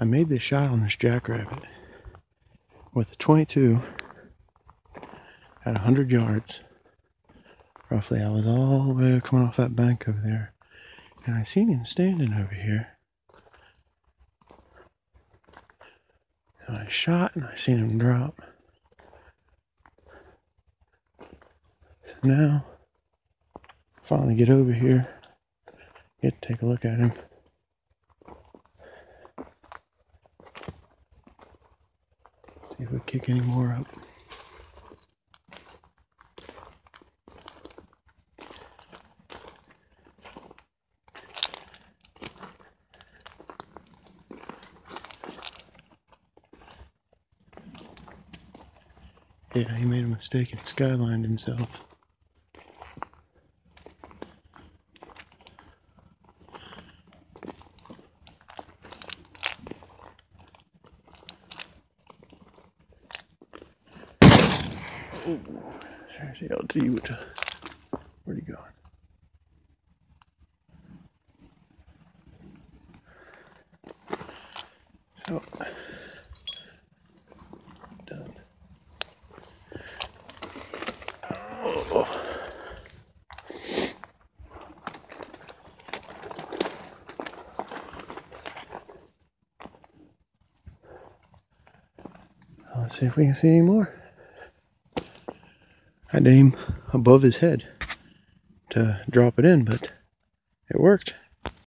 I made this shot on this jackrabbit with a 22 at 100 yards. Roughly, I was all the way coming off that bank over there, and I seen him standing over here. So I shot and I seen him drop. So now, finally get over here, get to take a look at him. See if we kick any more up. Yeah, he made a mistake and skylined himself. There's the LT with the, where'd he go? So, done. Oh. Let's see if we can see any more. I'd aim above his head to drop it in, but it worked.